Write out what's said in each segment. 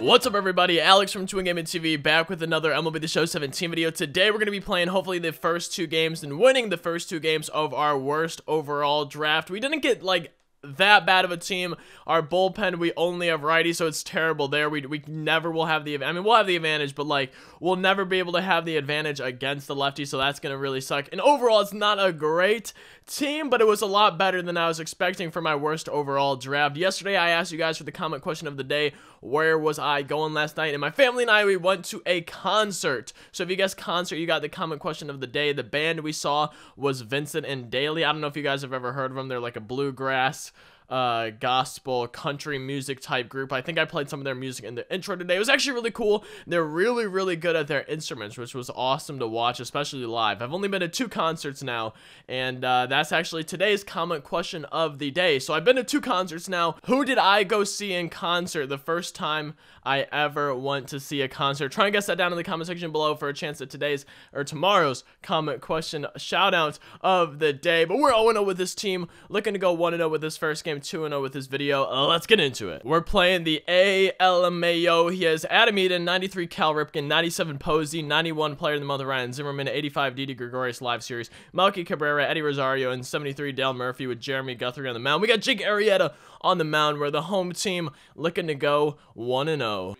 What's up everybody, Alex from Twin Gaming TV back with another MLB The Show 17 video. Today we're going to be playing hopefully the first two games and winning the first two games of our worst overall draft. We didn't get like that bad of a team. Our bullpen, we only have righty, so it's terrible there. We, we never will have the, I mean, we'll have the advantage, but like, we'll never be able to have the advantage against the lefty, so that's going to really suck. And overall, it's not a great team, but it was a lot better than I was expecting for my worst overall draft. Yesterday, I asked you guys for the comment question of the day, where was I going last night? And my family and I, we went to a concert. So if you guessed concert, you got the comment question of the day. The band we saw was Vincent and Dailey. I don't know if you guys have ever heard of them. They're like a bluegrass uh, gospel country music type group. I think I played some of their music in the intro today. It was actually really cool. They're really, really good at their instruments, which was awesome to watch, especially live. I've only been to two concerts now, and uh, that's actually today's comment question of the day. So I've been to two concerts now. Who did I go see in concert the first time I ever went to see a concert? Try and guess that down in the comment section below for a chance at today's or tomorrow's comment question shout out of the day. But we're 0-0 with this team, looking to go 1-0 with this first game 2-0 with this video. Uh, let's get into it. We're playing the ALMAO. He has Adam Eaton, 93 Cal Ripken, 97 Posey, 91 Player of the Month Ryan Zimmerman, 85 Didi Gregorius Live Series, Melky Cabrera, Eddie Rosario, and 73 Dale Murphy with Jeremy Guthrie on the mound. We got Jake Arrieta on the mound. We're the home team looking to go 1-0.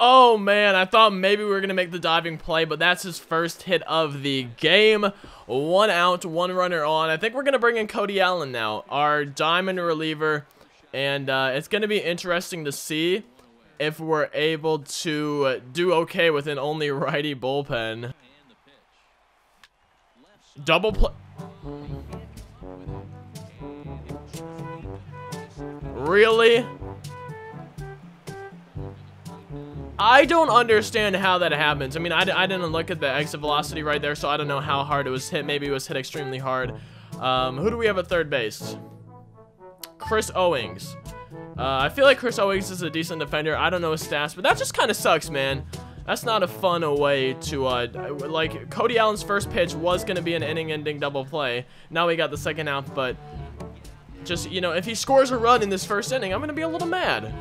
Oh man, I thought maybe we were going to make the diving play, but that's his first hit of the game. One out, one runner on. I think we're going to bring in Cody Allen now, our diamond reliever. And uh, it's going to be interesting to see if we're able to do okay with an only righty bullpen. Double play. Really? I don't understand how that happens. I mean, I, I didn't look at the exit velocity right there, so I don't know how hard it was hit. Maybe it was hit extremely hard. Um, who do we have at third base? Chris Owings. Uh, I feel like Chris Owings is a decent defender. I don't know his stats, but that just kind of sucks, man. That's not a fun way to, uh, like, Cody Allen's first pitch was going to be an inning-ending double play. Now we got the second out, but just, you know, if he scores a run in this first inning, I'm going to be a little mad.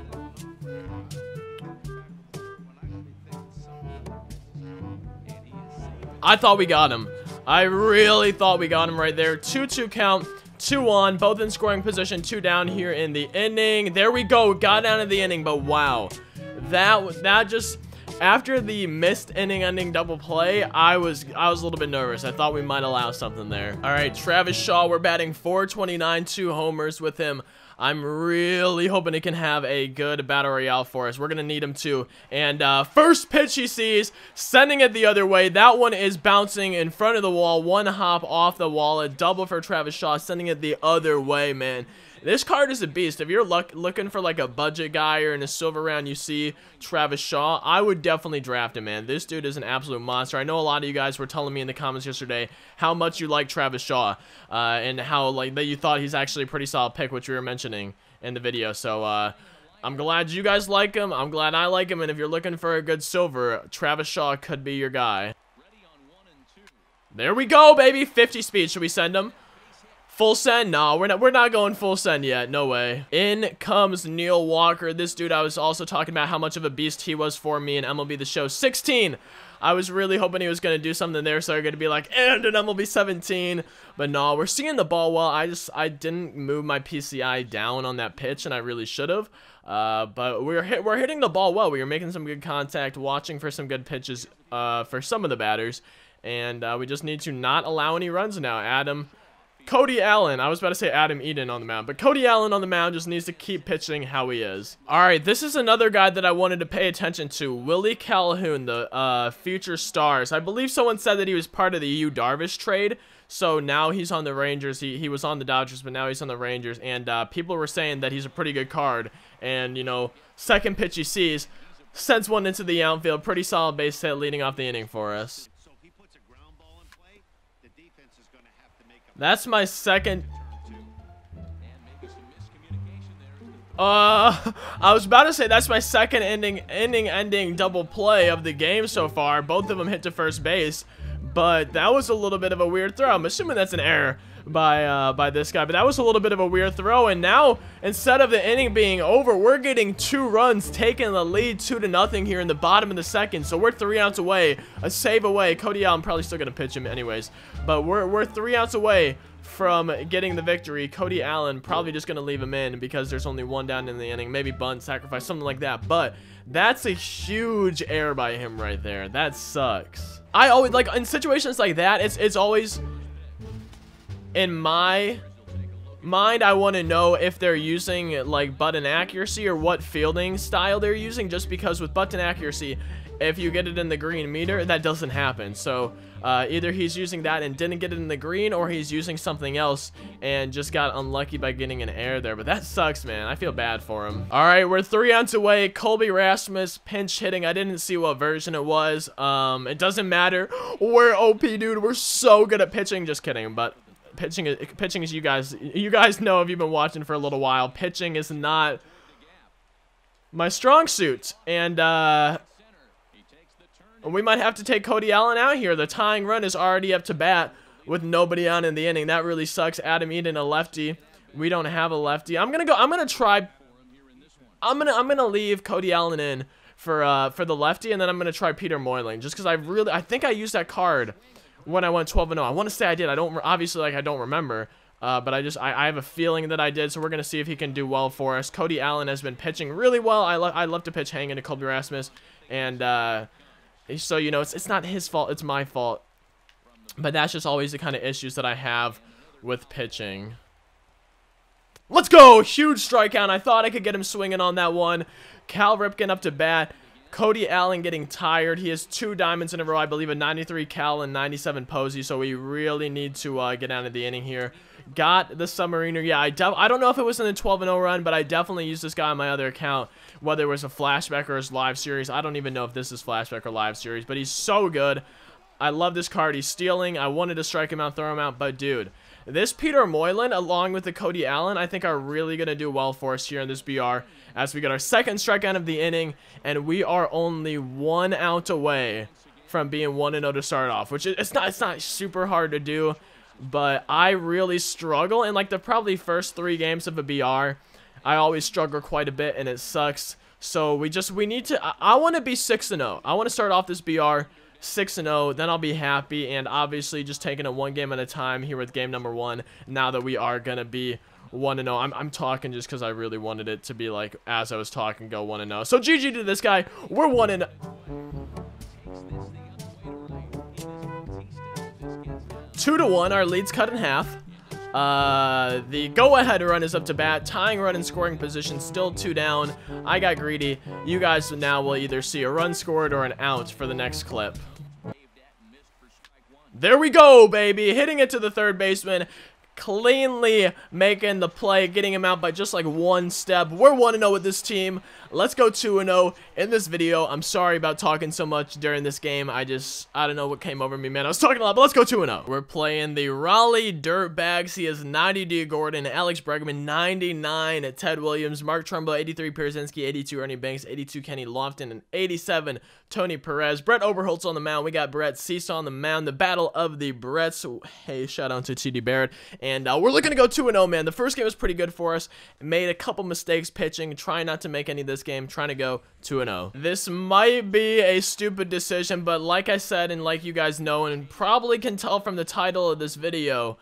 I thought we got him. I really thought we got him right there. 2-2 count. Two on, Both in scoring position. Two down here in the inning. There we go. Got down to the inning, but wow. That, that just... After the missed inning-ending double play, I was I was a little bit nervous. I thought we might allow something there. All right, Travis Shaw, we're batting 429, two homers with him. I'm really hoping he can have a good battle royale for us. We're going to need him too. And uh, first pitch he sees, sending it the other way. That one is bouncing in front of the wall. One hop off the wall. A double for Travis Shaw, sending it the other way, man. This card is a beast. If you're look, looking for like a budget guy or in a silver round, you see Travis Shaw, I would definitely draft him, man. This dude is an absolute monster. I know a lot of you guys were telling me in the comments yesterday how much you like Travis Shaw uh, and how like that you thought he's actually a pretty solid pick, which we were mentioning in the video. So, uh, I'm glad you guys like him. I'm glad I like him. And if you're looking for a good silver, Travis Shaw could be your guy. There we go, baby. 50 speed. Should we send him? Full send? No, we're not we're not going full send yet. No way. In comes Neil Walker. This dude I was also talking about how much of a beast he was for me in MLB The Show 16. I was really hoping he was going to do something there, so I'm going to be like, and an MLB 17. But no, we're seeing the ball well. I just, I didn't move my PCI down on that pitch, and I really should have. Uh, but we're, hit, we're hitting the ball well. We were making some good contact, watching for some good pitches uh, for some of the batters. And uh, we just need to not allow any runs now. Adam Cody Allen. I was about to say Adam Eaton on the mound, but Cody Allen on the mound just needs to keep pitching how he is. All right, this is another guy that I wanted to pay attention to. Willie Calhoun, the uh, future stars. I believe someone said that he was part of the Yu Darvish trade. So now he's on the Rangers. He, he was on the Dodgers, but now he's on the Rangers. And uh, people were saying that he's a pretty good card. And, you know, second pitch he sees, sends one into the outfield. Pretty solid base hit leading off the inning for us. That's my second... Uh, I was about to say that's my second ending, ending, ending double play of the game so far. Both of them hit to first base, but that was a little bit of a weird throw. I'm assuming that's an error. By uh, by this guy. But that was a little bit of a weird throw. And now, instead of the inning being over, we're getting two runs, taking the lead two to nothing here in the bottom of the second. So we're three outs away, a save away. Cody Allen probably still going to pitch him anyways. But we're, we're three outs away from getting the victory. Cody Allen probably just going to leave him in because there's only one down in the inning. Maybe bunt, sacrifice, something like that. But that's a huge error by him right there. That sucks. I always, like, in situations like that, it's, it's always, in my mind, I want to know if they're using, like, button accuracy or what fielding style they're using. Just because with button accuracy, if you get it in the green meter, that doesn't happen. So, uh, either he's using that and didn't get it in the green, or he's using something else and just got unlucky by getting an error there. But that sucks, man. I feel bad for him. All right, we're three outs away. Colby Rasmus pinch hitting. I didn't see what version it was. Um, it doesn't matter. We're OP, dude. We're so good at pitching. Just kidding, but pitching, pitching is you guys. You guys know if you've been watching for a little while. Pitching is not my strong suit, and uh, we might have to take Cody Allen out here. The tying run is already up to bat with nobody on in the inning. That really sucks. Adam Eaton, a lefty. We don't have a lefty. I'm gonna go. I'm gonna try. I'm gonna. I'm gonna leave Cody Allen in for uh for the lefty, and then I'm gonna try Peter Moylan just because I really. I think I used that card when I went 12 and 0. I want to say I did. I don't. Obviously, like I don't remember. Uh, but I just, I, I have a feeling that I did, so we're going to see if he can do well for us. Cody Allen has been pitching really well. I, lo I love to pitch hanging to Colby Rasmus, and uh, so, you know, it's, it's not his fault, it's my fault. But that's just always the kind of issues that I have with pitching. Let's go! Huge strikeout. I thought I could get him swinging on that one. Cal Ripken up to bat. Cody Allen getting tired. He has two diamonds in a row. I believe a 93 Cal and 97 Posey. So we really need to uh, get out of the inning here. Got the Submariner. Yeah, I, I don't know if it was in the 12-0 run, but I definitely used this guy on my other account whether it was a flashback or his live series. I don't even know if this is flashback or live series, but he's so good. I love this card. He's stealing. I wanted to strike him out, throw him out, but dude, this Peter Moylan, along with the Cody Allen, I think are really going to do well for us here in this BR as we get our second strikeout of the inning, and we are only one out away from being 1-0 to start off, which it's not, it's not super hard to do, but I really struggle in like the probably first three games of a BR. I always struggle quite a bit, and it sucks. So we just, we need to, I, I want to be 6-0. I want to start off this BR 6-0, then I'll be happy, and obviously just taking it one game at a time here with game number one, now that we are to be one and zero. I'm, I'm talking just because I really wanted it to be like, as I was talking, go one and zero. So GG to this guy. We're 1-0. Two to one, our lead's cut in half. Uh, the go-ahead run is up to bat. Tying run in scoring position, still two down. I got greedy. You guys now will either see a run scored or an out for the next clip. There we go, baby. Hitting it to the third baseman cleanly making the play, getting him out by just like one step. We're 1-0 with this team. Let's go 2-0 in this video. I'm sorry about talking so much during this game. I just, I don't know what came over me, man. I was talking a lot, but let's go 2-0. We're playing the Raleigh Dirtbags. He has 90 D. Gordon, Alex Bregman, 99 Ted Williams, Mark Trumbo, 83 Pierzynski, 82 Ernie Banks, 82 Kenny Lofton, and 87 Tony Perez. Brett Oberholtzer on the mound. We got Brett Cecil on the mound. The battle of the Bretts. Hey, shout out to TD Barrett. And uh, we're looking to go 2-0, man. The first game was pretty good for us. Made a couple mistakes pitching. Trying not to make any this game. Trying to go 2-0. This might be a stupid decision, but like I said, and like you guys know, and probably can tell from the title of this video,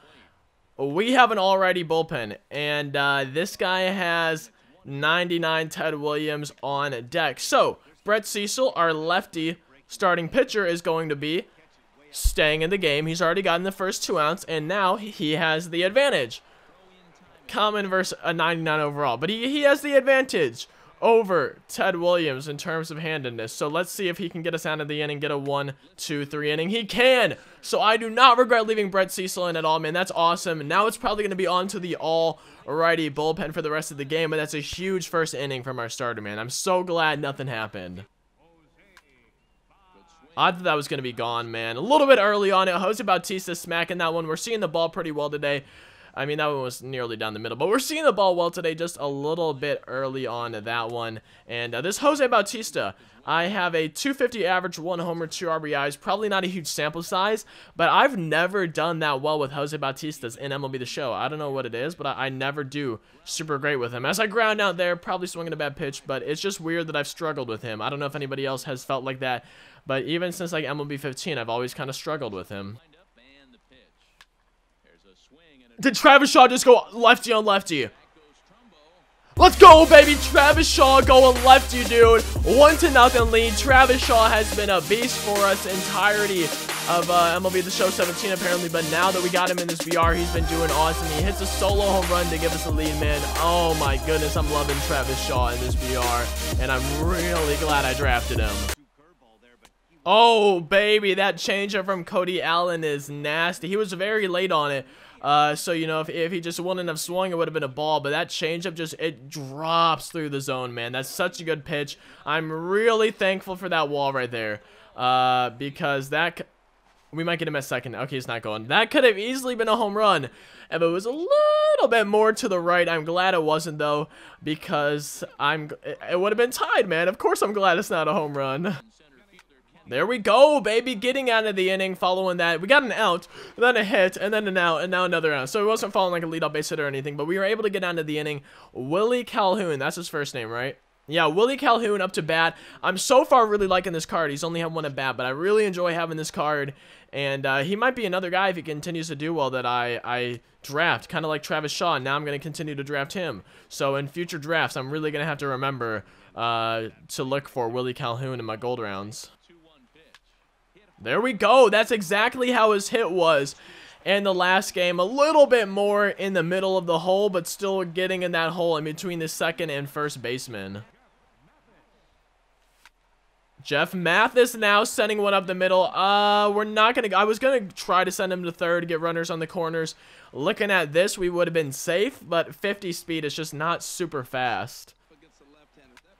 we have an already bullpen. And uh, this guy has 99 Ted Williams on deck. So, Brett Cecil, our lefty starting pitcher, is going to be staying in the game. He's already gotten the first two outs, and now he has the advantage. Common versus a 99 overall, but he, he has the advantage over Ted Williams in terms of handedness. So let's see if he can get us out of the inning, get a one, two, three inning. He can! So I do not regret leaving Brett Cecil in at all, man. That's awesome. Now it's probably going to be on to the all-righty bullpen for the rest of the game, but that's a huge first inning from our starter, man. I'm so glad nothing happened. I thought that was going to be gone, man. A little bit early on it. Jose Bautista smacking that one. We're seeing the ball pretty well today. I mean, that one was nearly down the middle. But we're seeing the ball well today, just a little bit early on that one. And uh, this Jose Bautista, I have a 250 average, one homer, two RBIs. Probably not a huge sample size, but I've never done that well with Jose Bautista's in MLB The Show. I don't know what it is, but I, I never do super great with him. As I ground out there, probably swinging a bad pitch, but it's just weird that I've struggled with him. I don't know if anybody else has felt like that, but even since like MLB 15, I've always kind of struggled with him. Did Travis Shaw just go lefty on lefty? Let's go, baby. Travis Shaw going lefty, dude. One to nothing lead. Travis Shaw has been a beast for us entirety of uh, MLB The Show 17, apparently. But now that we got him in this BR, he's been doing awesome. He hits a solo home run to give us a lead, man. Oh, my goodness. I'm loving Travis Shaw in this BR. And I'm really glad I drafted him. Oh, baby. That changeup from Cody Allen is nasty. He was very late on it. Uh, so, you know, if, if he just wouldn't have swung, it would have been a ball. But that changeup just, it drops through the zone, man. That's such a good pitch. I'm really thankful for that wall right there. Uh, because that... We might get him at second. Okay, he's not going. That could have easily been a home run. If it was a little bit more to the right, I'm glad it wasn't, though. Because I'm... It would have been tied, man. Of course I'm glad it's not a home run. There we go, baby. Getting out of the inning following that. We got an out, then a hit, and then an out, and now another out. So it wasn't following like a leadoff base hit or anything, but we were able to get out of the inning. Willie Calhoun, that's his first name, right? Yeah, Willie Calhoun up to bat. I'm so far really liking this card. He's only had one at bat, but I really enjoy having this card. And uh, he might be another guy if he continues to do well that I, I draft, kind of like Travis Shaw. Now I'm going to continue to draft him. So in future drafts, I'm really going to have to remember uh, to look for Willie Calhoun in my gold rounds. There we go. That's exactly how his hit was in the last game. A little bit more in the middle of the hole, but still getting in that hole in between the second and first baseman. Jeff Mathis now sending one up the middle. Uh, we're not going to... I was going to try to send him to third, get runners on the corners. Looking at this, we would have been safe, but 50 speed is just not super fast.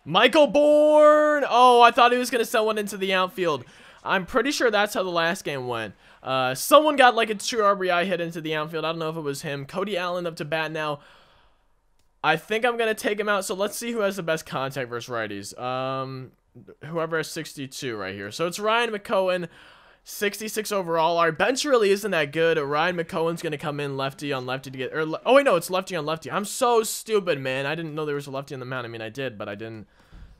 Michael Bourn! Oh, I thought he was going to send one into the outfield. I'm pretty sure that's how the last game went. Uh, someone got like a two RBI hit into the outfield. I don't know if it was him. Cody Allen up to bat now. I think I'm going to take him out. So let's see who has the best contact versus righties. Um, whoever has 62 right here. So it's Ryan McMahon. 66 overall. Our bench really isn't that good. Ryan McMahon's going to come in lefty on lefty to get... Or, oh, wait, no, it's lefty on lefty. I'm so stupid, man. I didn't know there was a lefty on the mound. I mean, I did, but I didn't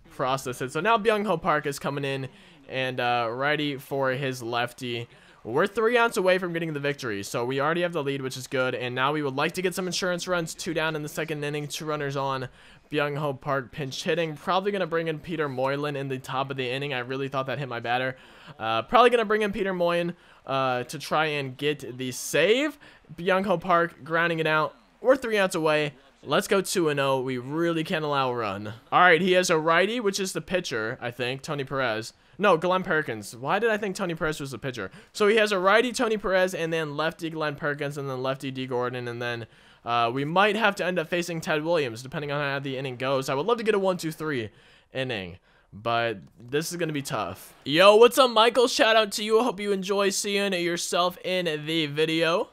process it. So now Byung Ho Park is coming in and uh, righty for his lefty. We're three outs away from getting the victory, so we already have the lead, which is good. And now we would like to get some insurance runs. Two down in the second inning, two runners on. Byung Ho Park pinch hitting. Probably going to bring in Peter Moylan in the top of the inning. I really thought that hit my batter. Uh, probably going to bring in Peter Moylan uh, to try and get the save. Byung Ho Park grounding it out. We're three outs away. Let's go 2-0. We really can't allow a run. All right, he has a righty, which is the pitcher, I think, Tony Perez. No, Glenn Perkins. Why did I think Tony Perez was a pitcher? So he has a righty Tony Perez and then lefty Glenn Perkins and then lefty D Gordon and then uh, we might have to end up facing Ted Williams depending on how the inning goes. I would love to get a 1-2-3 inning but this is going to be tough. Yo, what's up, Michael? Shout out to you. I hope you enjoy seeing yourself in the video.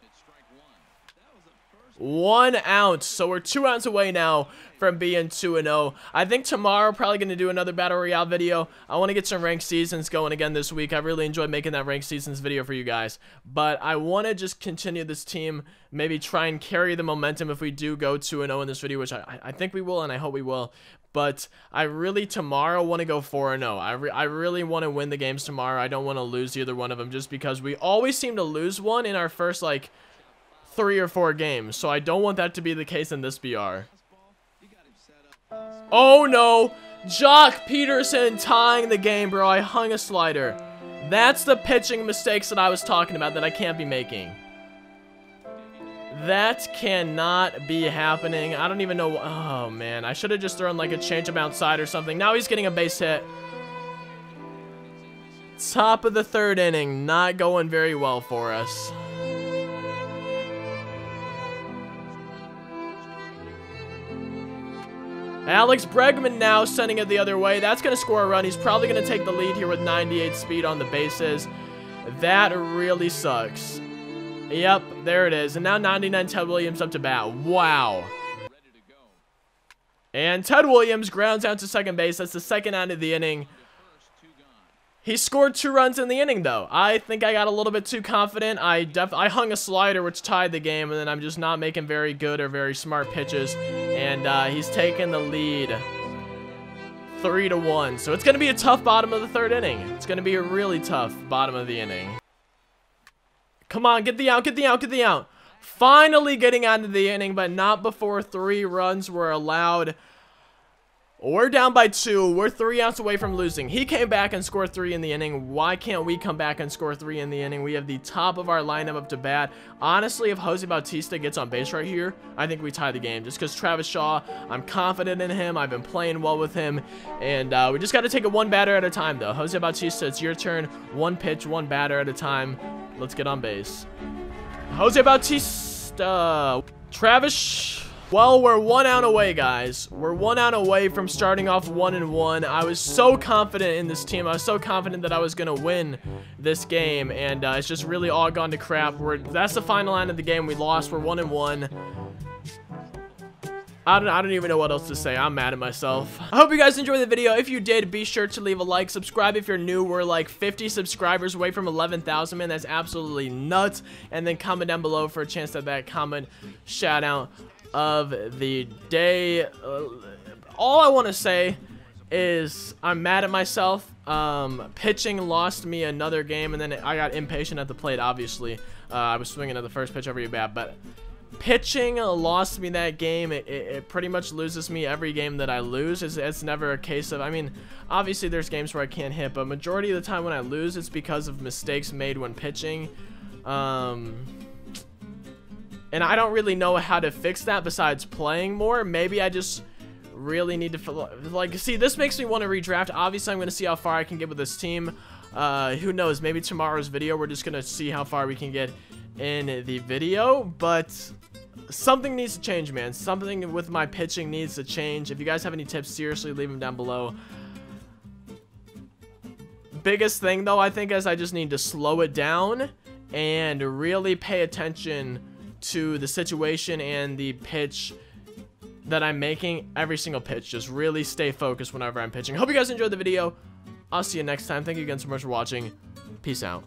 One ounce. So we're two ounces away now from being 2-0. I think tomorrow probably going to do another Battle Royale video. I want to get some ranked seasons going again this week. I really enjoyed making that ranked seasons video for you guys. But I want to just continue this team, maybe try and carry the momentum if we do go 2-0 in this video, which I, I think we will and I hope we will. But I really tomorrow want to go 4-0. I, re I really want to win the games tomorrow. I don't want to lose either one of them just because we always seem to lose one in our first, like three or four games, so I don't want that to be the case in this BR. Oh no! Joc Pederson tying the game, bro. I hung a slider. That's the pitching mistakes that I was talking about that I can't be making. That cannot be happening. I don't even know. Oh, man. I should have just thrown like a changeup outside or something. Now he's getting a base hit. Top of the third inning. Not going very well for us. Alex Bregman now sending it the other way. That's going to score a run. He's probably going to take the lead here with 98 speed on the bases. That really sucks. Yep, there it is. And now 99 Ted Williams up to bat. Wow. And Ted Williams grounds out to second base. That's the second out of the inning. He scored two runs in the inning, though. I think I got a little bit too confident. I def I hung a slider, which tied the game, and then I'm just not making very good or very smart pitches. And uh, he's taking the lead three to one. So it's going to be a tough bottom of the third inning. It's going to be a really tough bottom of the inning. Come on, get the out, get the out, get the out. Finally getting out of the inning, but not before three runs were allowed. We're down by two. We're three outs away from losing. He came back and scored three in the inning. Why can't we come back and score three in the inning? We have the top of our lineup up to bat. Honestly, if Jose Bautista gets on base right here, I think we tie the game. Just because Travis Shaw, I'm confident in him. I've been playing well with him. And uh, we just got to take it one batter at a time, though. Jose Bautista, it's your turn. One pitch, one batter at a time. Let's get on base. Jose Bautista. Travis well, we're one out away, guys. We're one out away from starting off one and one. I was so confident in this team. I was so confident that I was gonna win this game, and uh, it's just really all gone to crap. We're that's the final line of the game. We lost. We're one and one. I don't, I don't even know what else to say. I'm mad at myself. I hope you guys enjoyed the video. If you did, be sure to leave a like. Subscribe if you're new. We're like 50 subscribers away from 11,000, man. That's absolutely nuts. And then comment down below for a chance at that comment shout out of the day. Uh, all I want to say is I'm mad at myself. Um, pitching lost me another game, and then I got impatient at the plate, obviously. Uh, I was swinging at the first pitch every bat, but pitching lost me that game. It, it, it, pretty much loses me every game that I lose. It's, it's never a case of, I mean, obviously there's games where I can't hit, but majority of the time when I lose, it's because of mistakes made when pitching. Um, and I don't really know how to fix that besides playing more. Maybe I just really need to, like, see, this makes me want to redraft. Obviously, I'm going to see how far I can get with this team. Uh, who knows, maybe tomorrow's video, we're just going to see how far we can get in the video. But something needs to change, man. Something with my pitching needs to change. If you guys have any tips, seriously, leave them down below. Biggest thing, though, I think, is I just need to slow it down and really pay attention to the situation and the pitch that I'm making every single pitch. Just really stay focused whenever I'm pitching. Hope you guys enjoyed the video. I'll see you next time. Thank you again so much for watching. Peace out.